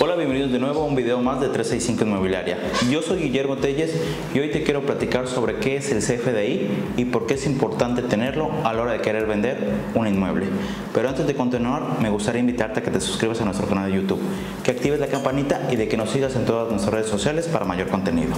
Hola, bienvenidos de nuevo a un video más de 365 Inmobiliaria. Yo soy Guillermo Telles y hoy te quiero platicar sobre qué es el CFDI y por qué es importante tenerlo a la hora de querer vender un inmueble. Pero antes de continuar, me gustaría invitarte a que te suscribas a nuestro canal de YouTube, que actives la campanita y de que nos sigas en todas nuestras redes sociales para mayor contenido.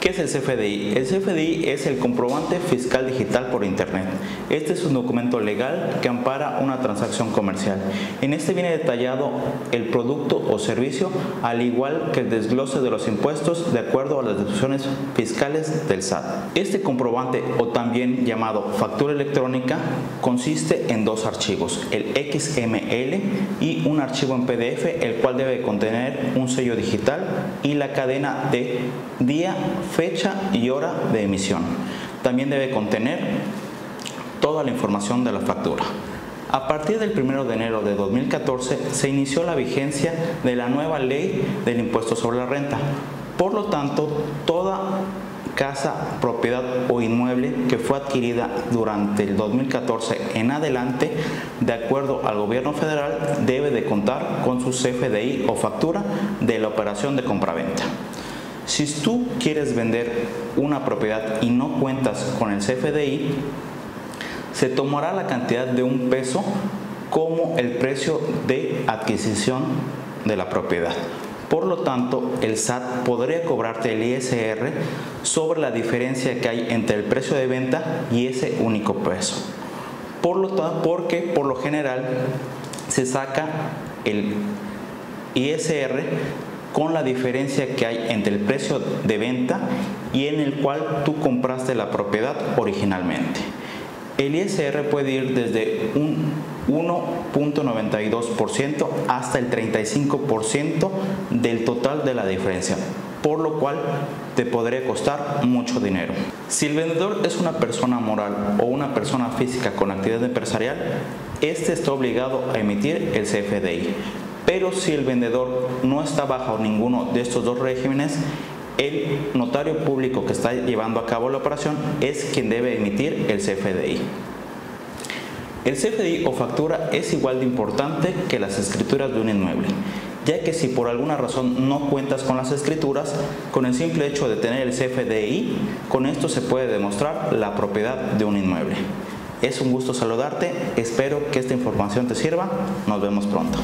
¿Qué es el CFDI? El CFDI es el comprobante fiscal digital por Internet. Este es un documento legal que ampara una transacción comercial. En este viene detallado el producto o servicio, al igual que el desglose de los impuestos de acuerdo a las decisiones fiscales del SAT. Este comprobante, o también llamado factura electrónica, consiste en dos archivos, el XML y un archivo en PDF, el cual debe contener un sello digital y la cadena de día, fecha y hora de emisión. También debe contener toda la información de la factura. A partir del 1 de enero de 2014 se inició la vigencia de la nueva ley del impuesto sobre la renta. Por lo tanto, toda casa, propiedad o inmueble que fue adquirida durante el 2014 en adelante, de acuerdo al gobierno federal, debe de contar con su CFDI o factura de la operación de compraventa. Si tú quieres vender una propiedad y no cuentas con el CFDI, se tomará la cantidad de un peso como el precio de adquisición de la propiedad. Por lo tanto, el SAT podría cobrarte el ISR sobre la diferencia que hay entre el precio de venta y ese único peso. Por lo tanto, porque por lo general se saca el ISR con la diferencia que hay entre el precio de venta y en el cual tú compraste la propiedad originalmente. El ISR puede ir desde un 1.92% hasta el 35% del total de la diferencia, por lo cual te podría costar mucho dinero. Si el vendedor es una persona moral o una persona física con actividad empresarial, este está obligado a emitir el CFDI. Pero si el vendedor no está bajo ninguno de estos dos regímenes, el notario público que está llevando a cabo la operación es quien debe emitir el CFDI. El CFDI o factura es igual de importante que las escrituras de un inmueble, ya que si por alguna razón no cuentas con las escrituras, con el simple hecho de tener el CFDI, con esto se puede demostrar la propiedad de un inmueble. Es un gusto saludarte, espero que esta información te sirva, nos vemos pronto.